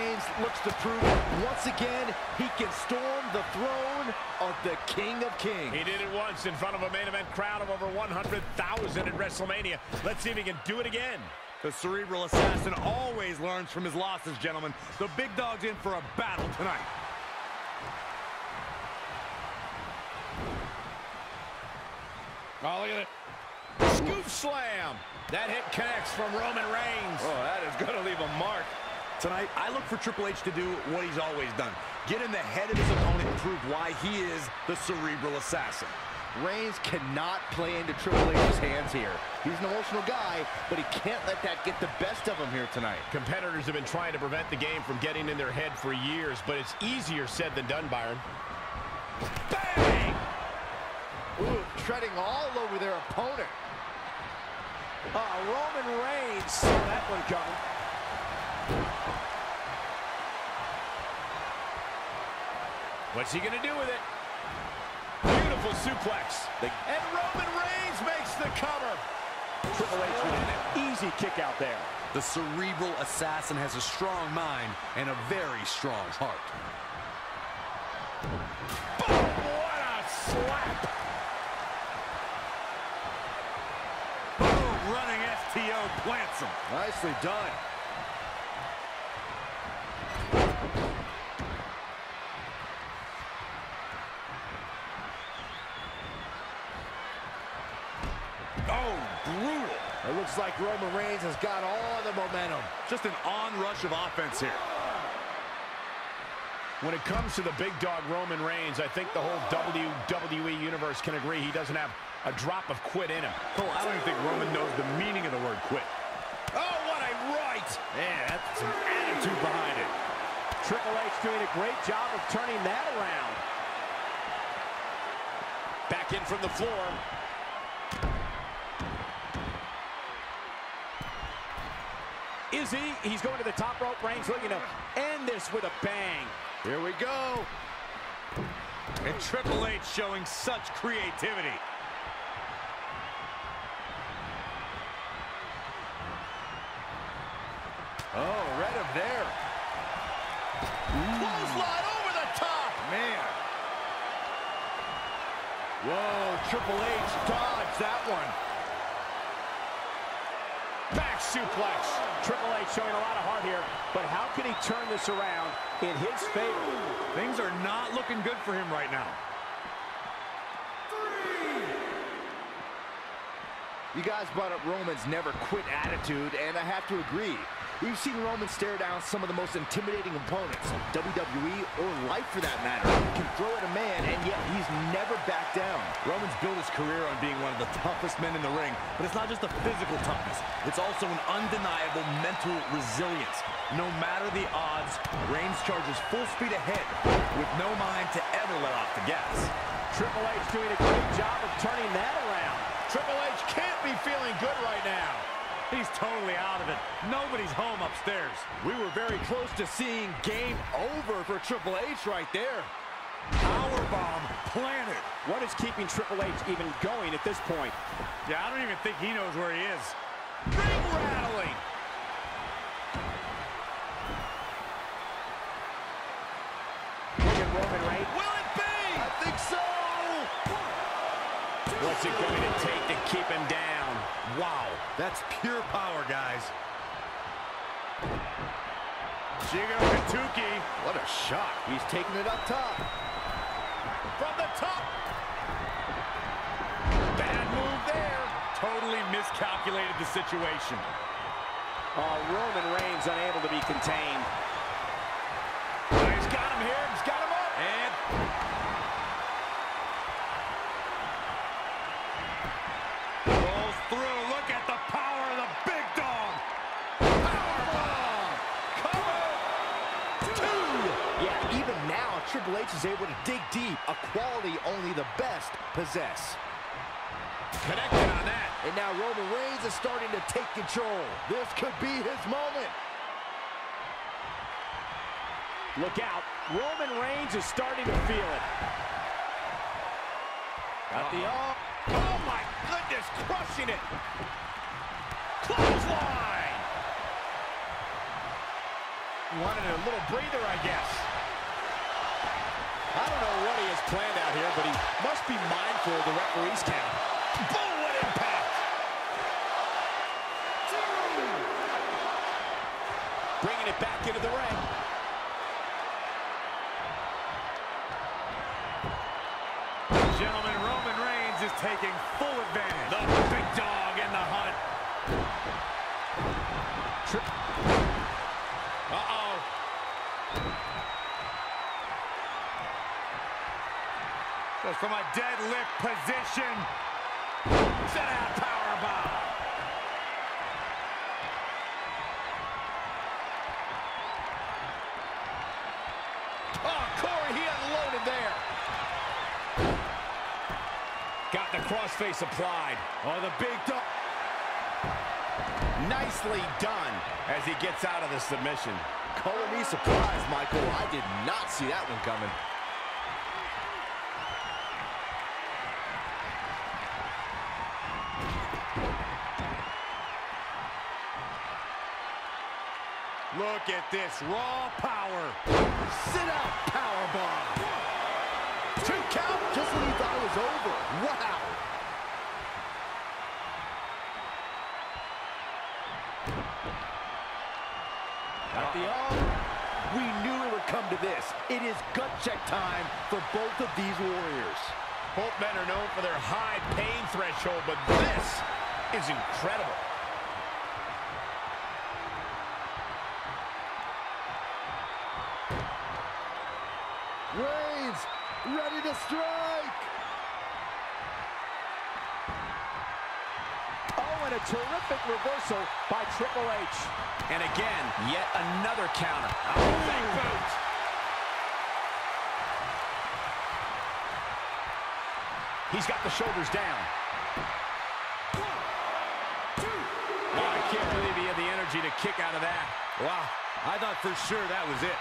Roman Reigns looks to prove once again he can storm the throne of the King of Kings. He did it once in front of a main event crowd of over 100,000 at WrestleMania. Let's see if he can do it again. The Cerebral Assassin always learns from his losses, gentlemen. The big dog's in for a battle tonight. Oh, look at it. Scoop slam. That hit connects from Roman Reigns. Oh, that is going to leave a mark. Tonight, I look for Triple H to do what he's always done. Get in the head of his opponent and prove why he is the Cerebral Assassin. Reigns cannot play into Triple H's hands here. He's an emotional guy, but he can't let that get the best of him here tonight. Competitors have been trying to prevent the game from getting in their head for years, but it's easier said than done, Byron. Bang! Ooh, treading all over their opponent. Uh, Roman Reigns saw that one coming. What's he going to do with it? Beautiful suplex. And Roman Reigns makes the cover. Triple H with an easy kick out there. The Cerebral Assassin has a strong mind and a very strong heart. Boom! What a slap! Boom! Running STO plants him. Nicely done. Oh, brutal. It looks like Roman Reigns has got all the momentum. Just an onrush of offense here. When it comes to the big dog Roman Reigns, I think the whole WWE universe can agree he doesn't have a drop of quit in him. Cole, I don't even think Roman knows the meaning of the word quit. Oh, what a right! Man, that's some attitude behind it. Triple H doing a great job of turning that around. Back in from the floor. Is he? He's going to the top rope. Reigns looking to end this with a bang. Here we go. And Triple H showing such creativity. Oh, read him there. Clothesline over the top. Man. Whoa, Triple H dodged that one. Back suplex. Triple H showing a lot of heart here, but how can he turn this around in his favor? Things are not looking good for him right now. You guys brought up Roman's never quit attitude, and I have to agree. We've seen Roman stare down some of the most intimidating opponents, WWE or life for that matter. He can throw at a man, and yet he's never backed down. Roman's built his career on being one of the toughest men in the ring, but it's not just the physical toughness. It's also an undeniable mental resilience. No matter the odds, Reigns charges full speed ahead with no mind to ever let off the gas. Triple H doing a great job of turning that around. Triple H can't be feeling good right now. He's totally out of it. Nobody's home upstairs. We were very close to seeing game over for Triple H right there. Powerbomb planted. What is keeping Triple H even going at this point? Yeah, I don't even think he knows where he is. Ring rattling. Look at Roman Reigns. Will it be? I think so. What's it going to take to keep him down? Wow, that's pure power, guys. Jigo Katuki. What a shot. He's taking it up top. From the top. Bad move there. Totally miscalculated the situation. Oh, Roman Reigns unable to be contained. He's got him here. He's got him up. And rolls through. Look at the power of the big dog. Powerbomb. Cover. Two. Yeah, even now, Triple H is able to dig deep, a quality only the best possess. Connected on that. And now Roman Reigns is starting to take control. This could be his moment. Look out. Roman Reigns is starting to feel it. Got the uh-huh. arm. Oh my goodness, crushing it. Clothesline. Wanted a little breather, I guess. What he has planned out here, but he must be mindful of the referee's count. Boom, what impact! Bringing it back into the ring. Gentlemen, Roman Reigns is taking full advantage. From a deadlift position. Set out. Oh, Corey, he unloaded there. Got the crossface applied. Oh, the big dog. Nicely done as he gets out of the submission. Color me surprised, Michael. I did not see that one coming. Look at this raw power. Sit out, powerbomb. Two count just when you thought it was over. Wow. Got the arm. We knew it would come to this. It is gut check time for both of these warriors. Both men are known for their high pain threshold, but this is incredible. Ready strike. Oh, and a terrific reversal by Triple H. And again, yet another counter. Oh, big boot. He's got the shoulders down. Oh, I can't believe he had the energy to kick out of that. Wow. I thought for sure that was it.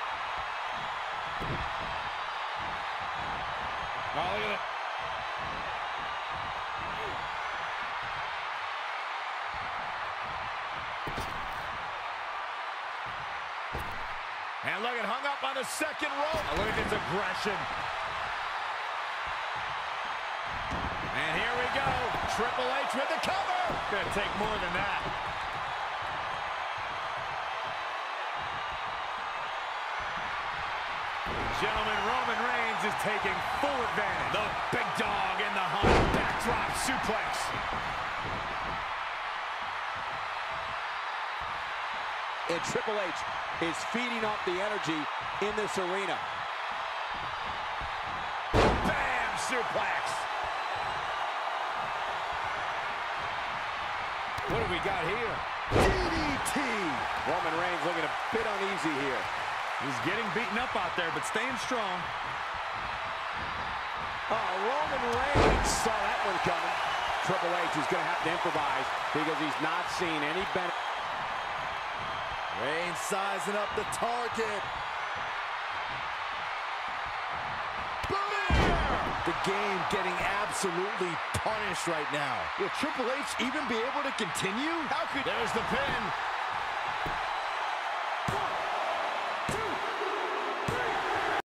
Oh, look at it. And look at hung up on the second rope. Look at his aggression. And here we go. Triple H with the cover. Gonna take more than that. Gentlemen, Roman Reigns is taking full advantage. The big dog in the hunt. Backdrop suplex. And Triple H is feeding off the energy in this arena. Bam! Suplex. What do we got here? DDT. Roman Reigns looking a bit uneasy here. He's getting beaten up out there, but staying strong. Oh, Roman Reigns saw that one coming. Triple H is going to have to improvise because he's not seen any benefit. Reigns sizing up the target. The game getting absolutely punished right now. Will Triple H even be able to continue? How could... There's the pin.